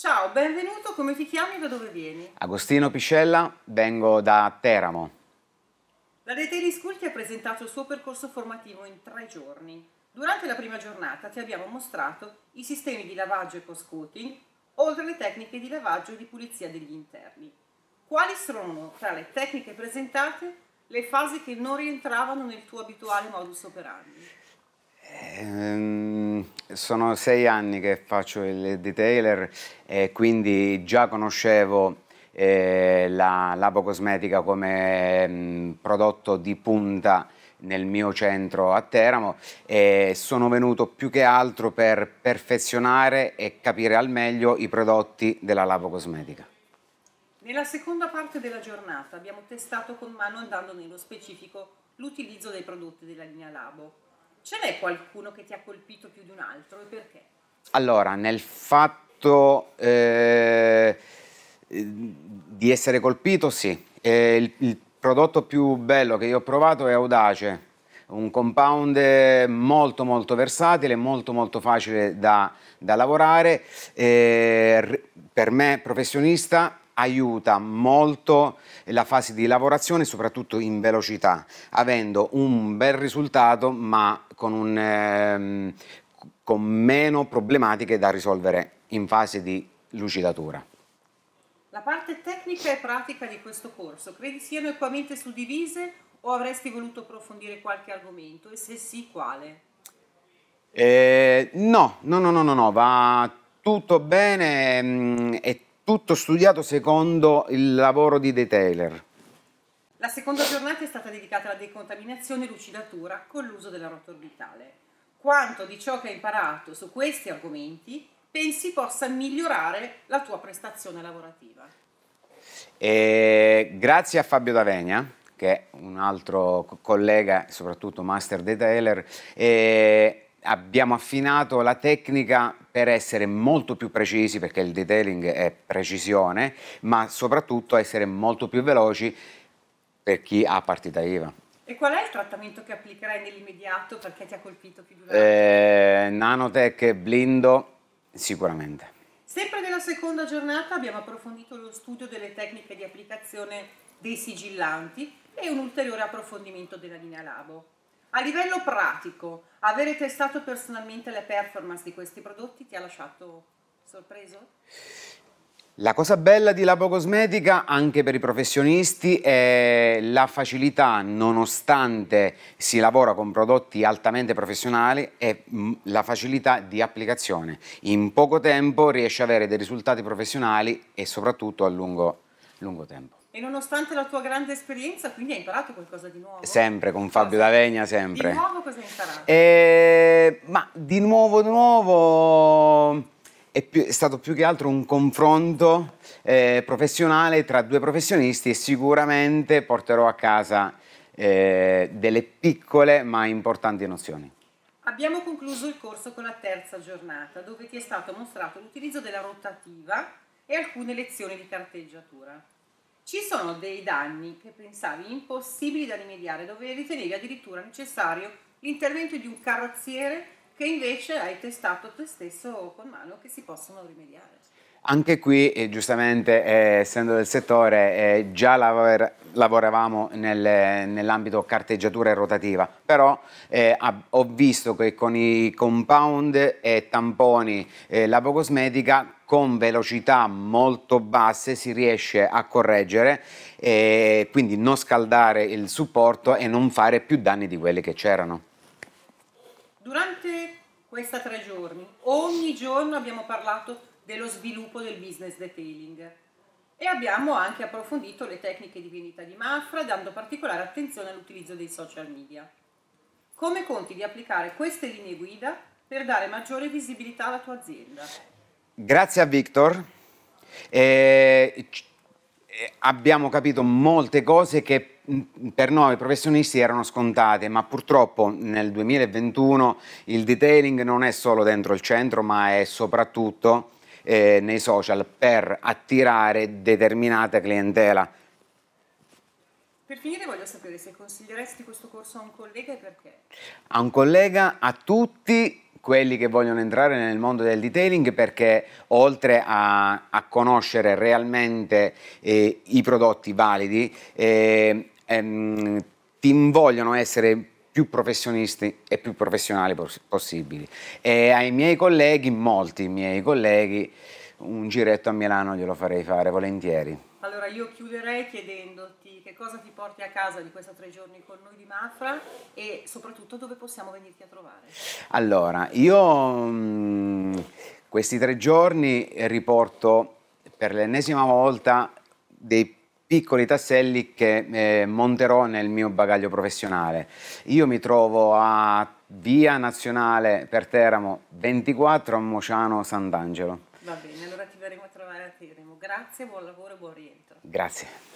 Ciao, benvenuto, come ti chiami e da dove vieni? Agostino Piscella, vengo da Teramo. La Detailing School ti ha presentato il suo percorso formativo in tre giorni. Durante la prima giornata ti abbiamo mostrato i sistemi di lavaggio e post-coating, oltre alle tecniche di lavaggio e di pulizia degli interni. Quali sono tra le tecniche presentate le fasi che non rientravano nel tuo abituale modus operandi? Ehm, sono sei anni che faccio il detailer e quindi già conoscevo eh, la Labo Cosmetica come mh, mm, prodotto di punta nel mio centro a Teramo e sono venuto più che altro per perfezionare e capire al meglio i prodotti della Labo Cosmetica. Nella seconda parte della giornata abbiamo testato con mano andando nello specifico l'utilizzo dei prodotti della linea Labo. Ce n'è qualcuno che ti ha colpito più di un altro e perché? Allora, nel fatto eh, di essere colpito, sì. Eh, il, il prodotto più bello che io ho provato è Audace, un compound molto molto versatile, molto molto facile da, da lavorare. Eh, per me professionista aiuta molto la fase di lavorazione, soprattutto in velocità, avendo un bel risultato ma con, un, ehm, con meno problematiche da risolvere in fase di lucidatura. La parte tecnica e pratica di questo corso, credi siano equamente suddivise o avresti voluto approfondire qualche argomento e se sì, quale? Eh, no, no, no, no, no, no, va tutto bene, mh, mm, è tutto studiato secondo il lavoro di detailer. La seconda giornata è stata dedicata alla decontaminazione e lucidatura con l'uso della rota orbitale. Quanto di ciò che hai imparato su questi argomenti pensi possa migliorare la tua prestazione lavorativa? E grazie a Fabio D'Avegna, che è un altro collega, soprattutto master detailer, abbiamo affinato la tecnica per essere molto più precisi, perché il detailing è precisione, ma soprattutto essere molto più veloci per chi ha partita IVA. E qual è il trattamento che applicherai nell'immediato perché ti ha colpito più di una eh, Nanotech Blindo sicuramente. Sempre nella seconda giornata abbiamo approfondito lo studio delle tecniche di applicazione dei sigillanti e un ulteriore approfondimento della linea Labo. A livello pratico, avere testato personalmente le performance di questi prodotti ti ha lasciato sorpreso? La cosa bella di Labo Cosmetica anche per i professionisti è la facilità, nonostante si lavora con prodotti altamente professionali, e la facilità di applicazione. In poco tempo riesci ad avere dei risultati professionali e soprattutto a lungo, lungo tempo. E nonostante la tua grande esperienza, quindi hai imparato qualcosa di nuovo? Sempre, con Fabio cosa? D'Avegna, sempre. Di nuovo cosa hai imparato? Eh, ma di nuovo, di nuovo è, più, è, stato più che altro un confronto eh, professionale tra due professionisti e sicuramente porterò a casa eh, delle piccole ma importanti nozioni. Abbiamo concluso il corso con la terza giornata, dove ti è stato mostrato l'utilizzo della rotativa e alcune lezioni di carteggiatura. Ci sono dei danni che pensavi impossibili da rimediare, dove ritenevi addirittura necessario l'intervento di un carrozziere che invece hai testato te stesso con mano che si possono rimediare. Anche qui, eh, giustamente, eh, essendo del settore, eh, già lav lavoravamo nel, nell'ambito carteggiatura e rotativa, però eh, ho visto che con i compound e tamponi eh, labocosmetica con velocità molto basse si riesce a correggere e quindi non scaldare il supporto e non fare più danni di quelli che c'erano. Durante questi tre giorni, ogni giorno abbiamo parlato dello sviluppo del business detailing e abbiamo anche approfondito le tecniche di vendita di Mafra dando particolare attenzione all'utilizzo dei social media. Come conti di applicare queste linee guida per dare maggiore visibilità alla tua azienda? Grazie a Victor eh, abbiamo capito molte cose che per noi professionisti erano scontate, ma purtroppo nel 2021 il detailing non è solo dentro il centro, ma è soprattutto eh, nei social per attirare determinata clientela. Per finire voglio sapere se consiglieresti questo corso a un collega e perché. A un collega, a tutti, quelli che vogliono entrare nel mondo del detailing perché oltre a, a conoscere realmente eh, i prodotti validi, eh, ehm, ti vogliono essere più professionisti e più professionali poss possibili. E ai miei colleghi, molti miei colleghi, un giretto a Milano glielo farei fare volentieri. Allora io chiuderei chiedendoti che cosa ti porti a casa di questi tre giorni con noi di Mafra e soprattutto dove possiamo venirti a trovare. Allora, io mh, mm, questi tre giorni riporto per l'ennesima volta dei piccoli tasselli che eh, monterò nel mio bagaglio professionale. Io mi trovo a Via Nazionale per Teramo 24 a Mociano Sant'Angelo. Va bene, allora ti verremo a trovare a Teramo. Grazie, buon lavoro e buon rientro. Grazie.